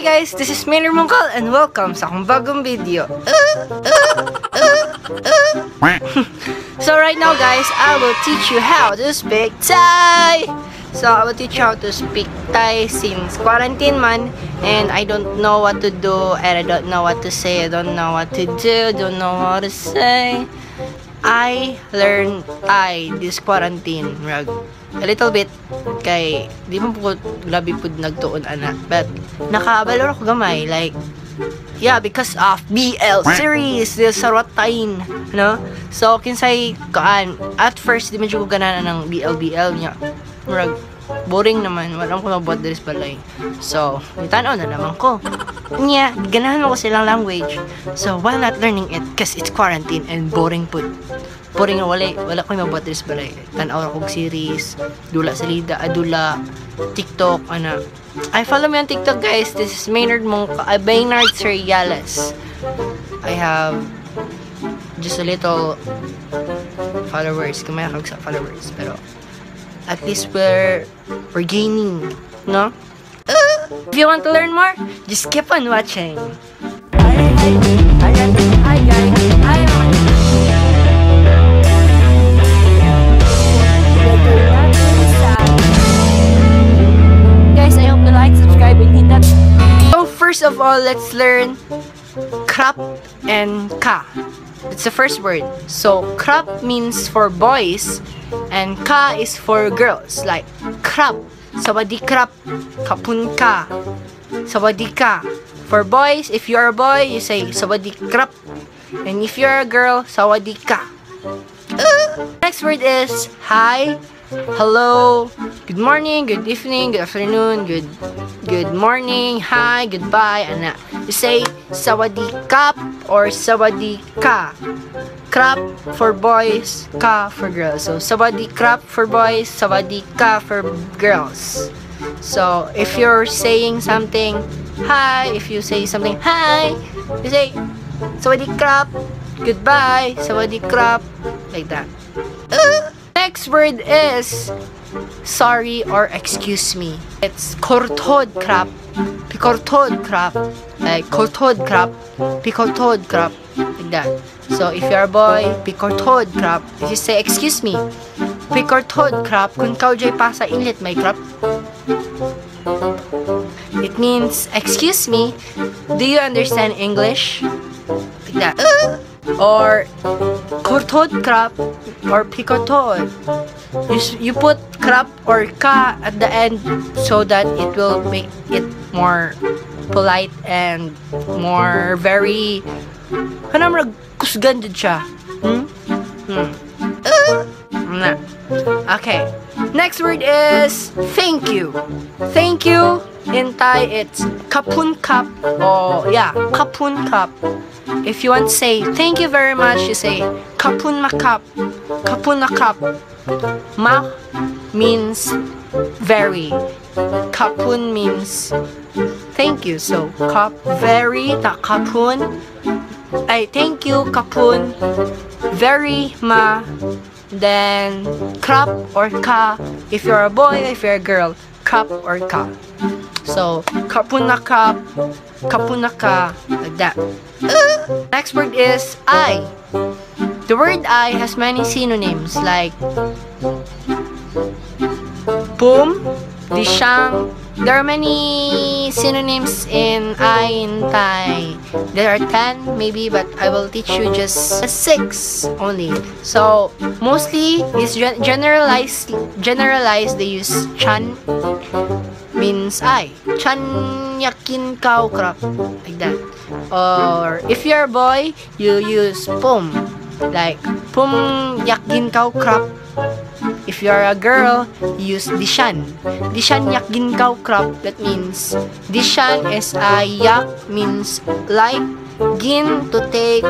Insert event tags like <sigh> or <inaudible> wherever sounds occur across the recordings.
Hi guys, this is Maynard Mongcal and welcome sa akong bagong video. <laughs> so right now guys, I will teach you how to speak Thai. So I will teach you how to speak Thai since quarantine man and I don't know what to do and I don't know what to say, I don't know what to do, don't know what to say. I learned Thai this quarantine rag. A little bit kay di mo po labi pud nagtuon ana. But nakaabalo ko gamay like yeah because of BL series the Sarotain no? So kinsay kaan at first di man ko ganahan ng BL BL niya. Murag boring naman. Wala ko mabuhat diri sa balay. So itanaw na naman ko. Niya ganahan mo ko silang language. So why not learning it cause it's quarantine and boring pud boring nga wala wala ko mabuhat diri sa balay. Tan-aw kog series dula salida adula TikTok ana. I follow me on TikTok guys. This is Maynard Monk uh, Maynard Seriales I have just a little followers. Kamay kag sa followers pero at least we're we're gaining no uh, if you want to learn more just keep on watching Hi guys, I hope you like, subscribe, and hit that. So first of all, let's learn krap and ka. It's the first word. So krap means for boys, and ka is for girls. Like krap, sawadi krap, kapun ka, sawadi ka. For boys, if you're a boy, you say sawadi krap, and if you're a girl, sawadi ka. Uh, next word is hi, hello, good morning, good evening, good afternoon, good good morning, hi, goodbye, and uh, you say sawadi kap or sawadi ka. Krap for boys, ka for girls. So sawadi krap for boys, sawadi ka for girls. So if you're saying something hi, if you say something hi, you say sawadi krap, goodbye, sawadi krap, like that. <laughs> Next word is sorry or excuse me. It's kortod krap, pikortod krap, like kortod krap, pikortod krap, like that. So if you're a boy, pikortod krap. If you say excuse me, pikortod krap, kung kau jay pa sa inlet may krap. It means excuse me, do you understand English? Like that. <laughs> Or kortod krap or pikotod. You, you put krap or ka at the end so that it will make it more polite and more very kanang murag kusgan siya. Hmm? Hmm. Okay. Next word is thank you. Thank you in Thai it's kapun kap. Oh yeah, kapun kap. If you want to say thank you very much, you say kapun makap. Kapun makap. Ma means very. Kapun means thank you. So kap very ta kapun. Ay thank you kapun. Very ma. Then krap or ka. If you're a boy, if you're a girl, krap or ka. So kapunaka, kapunaka, like that. Uh, next word is I. The word I has many synonyms like boom, dishang. There are many synonyms in I in Thai. There are 10 maybe, but I will teach you just 6 only. So, mostly gen- generalized generalized they use chan means I. Chan yakin kau krap like that. Or if you're a boy, you use pum like pum yakin kau krap. If you're a girl, use dishan. Dishan yak ginkaw krap. That means dishan is a yak means like gin to take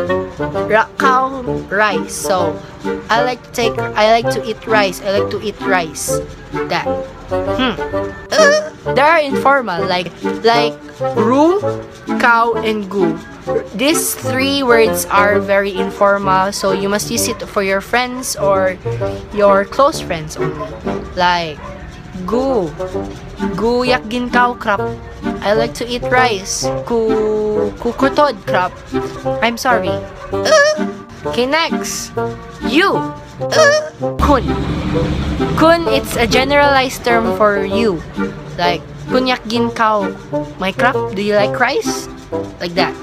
cow rice. So I like to take I like to eat rice. I like to eat rice. That. Hmm. They are informal like like room, cow, and gu. These three words are very informal, so you must use it for your friends or your close friends only. Like gu, yak gin cow crap. I like to eat rice. Ku ku kukutod crop. I'm sorry. Uh. Okay, next. You. Uh. Kun. Kun, it's a generalized term for you. Like, kun kunyak ginkaw. My crop, do you like rice? Like that.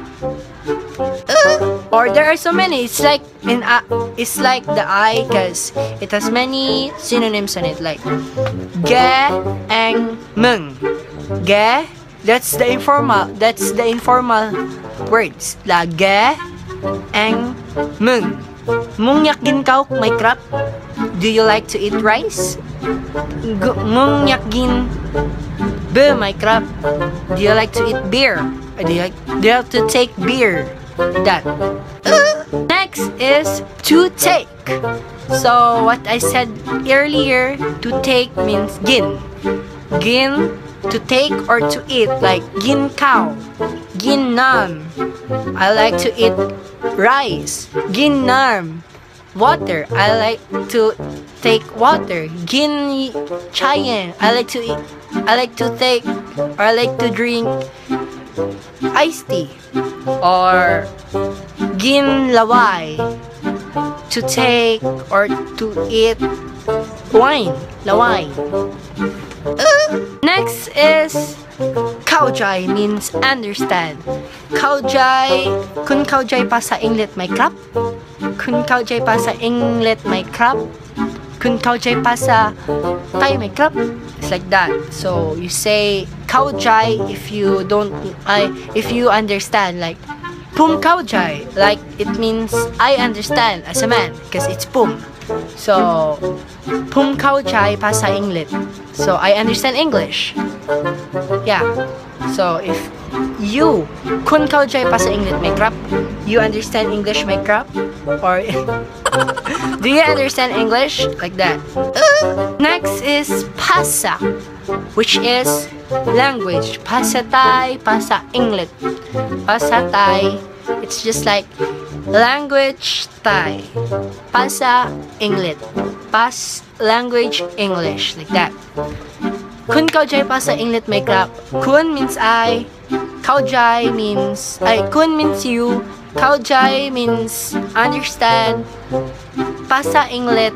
Or there are so many. It's like in uh, it's like the I because it has many synonyms on it like ge and mung. Ge, that's the informal. That's the informal words. La ge and mung. Mungyak gin kau may crap. Do you like to eat rice? Gu- Mungyak gin be my crap. Do you like to eat beer? Like do you have to take beer? That. Next is to take. So what I said earlier, to take means gin. Gin to take or to eat like gin cow, gin nam. I like to eat rice, gin nam. Water, I like to take water. Gin chayen, I like to eat. I like to take or I like to drink iced tea or gin laway to take or to eat wine laway uh, next is kaujai means understand. Kaujai kun kaujai pa sa inglet may crap kun kaujai pa sa inglet may crap kun kaujai pa sa tay may crap it's like that. So you say kau kaujai if you don't I if you understand like pum kaujai like it means I understand as a man because it's pum so pum kaujai pa sa inglet so I understand English. Yeah. So if you kun kaujai pa sa inglet may crap. You understand English may crap? Or <laughs> do you understand English? Like that. Uh, next is pasa which is language. Pasa Thai, pasa inglet Thai, it's just like language Thai. pasa inglet pas language english like that. Kun kaujay pasa inglet may crap. Kun means i kaujay means ay kun means you. Kaujay means understand. Pasa inglet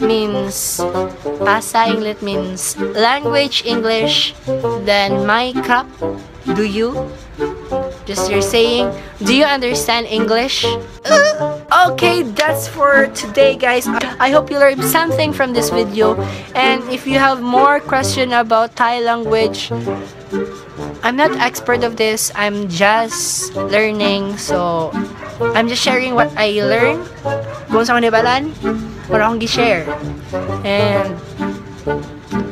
means pasa inglet means language english. Then my crap do you just you're saying do you understand english? Uh, okay that's for today guys. I hope you learned something from this video. And if you have more question about thai language i'm not expert of this. I'm just learning. So i'm just sharing what i learned. Kung sa akong nibalan wala akong gi-share. And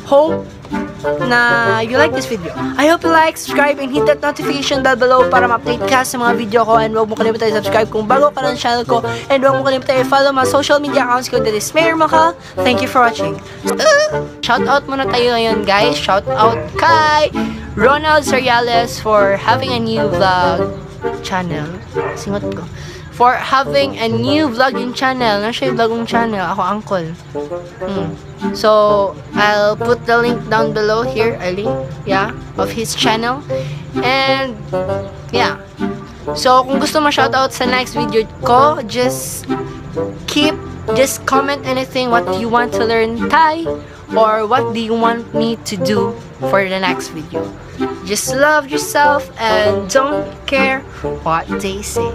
hope na you like this video. I hope you like, subscribe, and hit that notification bell below para ma-update ka sa mga video ko and huwag mo kalimutan i-subscribe kung bago ka ng channel ko and huwag mo kalimutan i-follow mga social media accounts ko that is Mayor Makal. Thank you for watching. Shout out muna tayo ngayon guys. Shout out kay Ronald Seriales for having a new vlog channel. Singot ko. For having a new vlogging channel. Na siya yung vlogging channel. Ako, uncle. Hmm. So, I'll put the link down below here, a link, yeah, of his channel. And, yeah. So, kung gusto mo shoutout sa next video ko, just keep, just comment anything what you want to learn Thai or what do you want me to do for the next video. Just love yourself and don't care what they say.